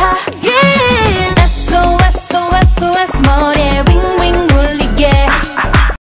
high.